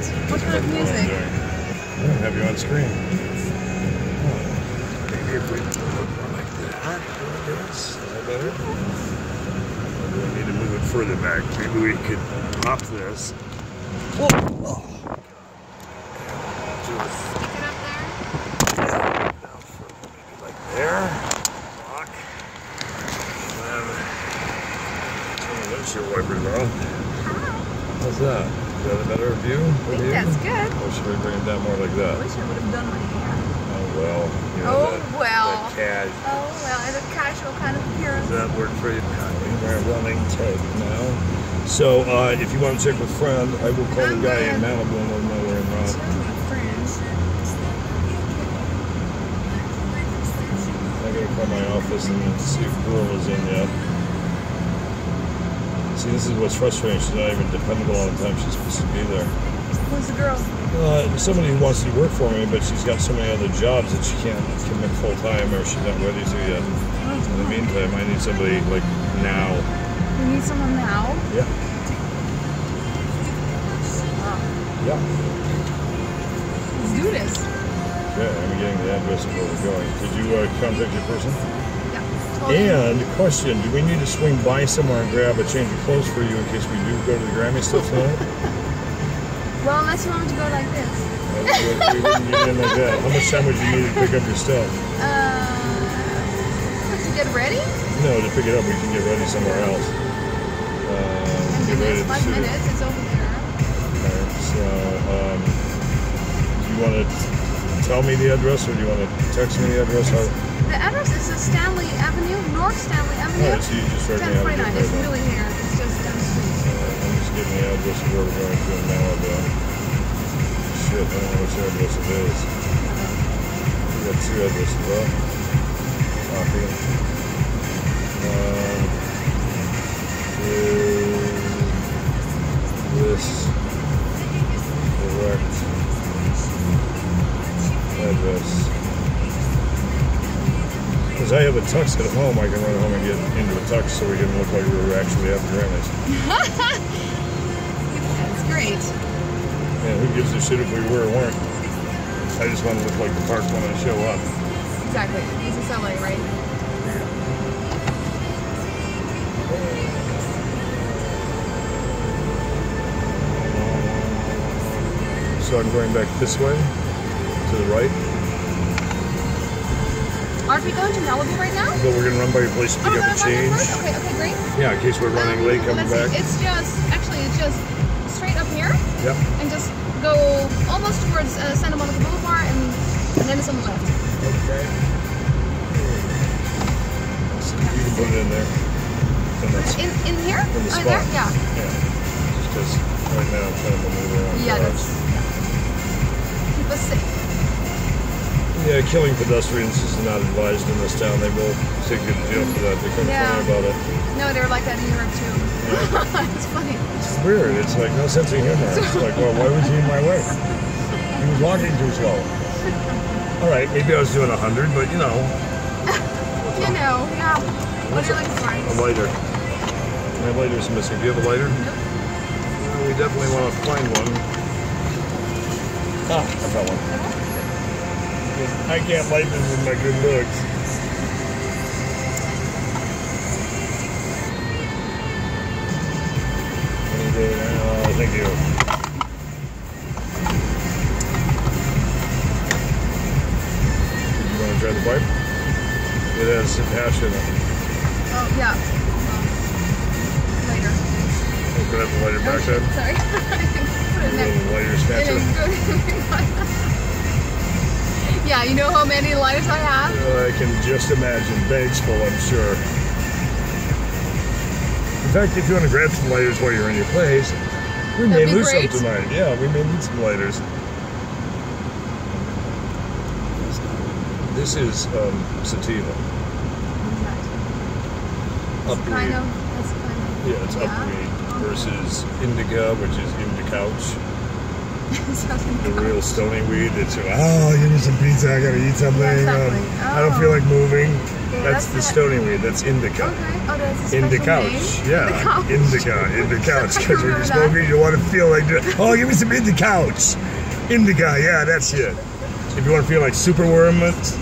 What kind of That's what I'm music? doing. Have you on screen. Maybe if we put one like that, I guess. Is that better? Or do we need to move it further back? Maybe we could pop this. Oh, oh. Just Stick it up there. down for maybe like there. Lock. And then turn the windshield wipers on. How's that? Is that a better view? I think that's good. Or should we bring it down more like that? I wish I would have done my hair. Oh well. You know, Oh, that, well. That cash. Oh, well, and a casual kind of appearance. Does that work for you? We're running tape now. So uh, if you want to check with friend, I will call the I'm guy in. Malibu and let him know we're in friends. I gotta call my office and see if Pearl is in yet. See, this is what's frustrating. She's not even dependable all the time. She's supposed to be there. Who's the girl? Uh, somebody who wants to work for me, but she's got so many other jobs that she can't commit full time or she's not ready to yet. In the meantime, I need somebody like now. You need someone now? Yeah. Wow. Yeah. Let's do this. Okay, I'm getting the address of where we're going. Did you uh, contact your person? And question: Do we need to swing by somewhere and grab a change of clothes for you in case we do go to the Grammy stuff tonight? Well, unless you want to go like this. We, wouldn't get in like that. How much time would you need to pick up your stuff? Uh, to get ready? No, to pick it up, we can get ready somewhere else. Uh, get ready five shoot it. minutes, it's over there. Alright, so, um, do you want to tell me the address or do you want to text me the address? How, The address is Stanley Avenue, North Stanley Avenue. Alright, so you just how 1049. get It's really here. It's just down the street. Uh, I'm just giving the address of where we're going to in Malibu. Shit, I don't know which address it is. We got two addresses, well. Copy. Um, is this correct address? Because I have a tux at home, I can run home and get into a tux so we can look like we were actually at the Grammys. It's great. Yeah, who gives a shit if we were or weren't? I just want to look like the park when I show up. Exactly. Is LA, right? So I'm going back this way, to the right. Aren't we going to Malibu right now? But we're gonna run by your place to Oh, pick we're up a gonna run there change. Okay, okay, great. Yeah, in case we're running Um, late coming back. See. It's just, actually, it's just straight up here Yep. and just go almost towards uh, Santa Monica Boulevard and, and then it's on the left. Okay. So you can put it in there. In, in here? in the Oh, spot. there? Yeah. Yeah. Just because right now I'm trying to maneuver around Yeah, that's, yeah. Keep us safe. Yeah, killing pedestrians is not advised in this town. They will take you to jail for that. They're kind of Yeah. funny about it. No, they're like that in Europe too. it's funny. It's weird. It's like no sense of humor. It's like, well, why was he in my way? He was walking too slow. All right, maybe I was doing 100, but you know, You know, yeah. What do you a lighter. My lighter's missing. Do you have a lighter? Well, we definitely want to find one. Ah, I found one. I can't light this with my good looks. Any day now. Oh, uh, thank you. You want to try the pipe? It has some hash in it. Oh, yeah. Um, later. Oh, could I have the lighter back oh, then? shit, sorry. Put it next. lighter snatcher. yeah, you know how many lighters I have? I can just imagine. Bags full, I'm sure. In fact, if you want to grab some lighters while you're in your place, we may That'd be lose great. some tonight. Yeah, we may need some lighters. This is um, sativa. Upweed. Kind of. Kind of. Yeah, it's upweed versus indica, which is indicouch. Something The real stony weed. It's oh, give me some pizza. I gotta eat something. Yeah, exactly. um, I don't feel Oh. like moving. Yeah, That's the stony weed. That's indica. Okay. Oh, that's In the couch, name? yeah. The couch. Indica, in the couch. Because when you're smoking, you want to feel like, oh, give me some in the couch. Indica, yeah, that's it. If you want to feel like superworm,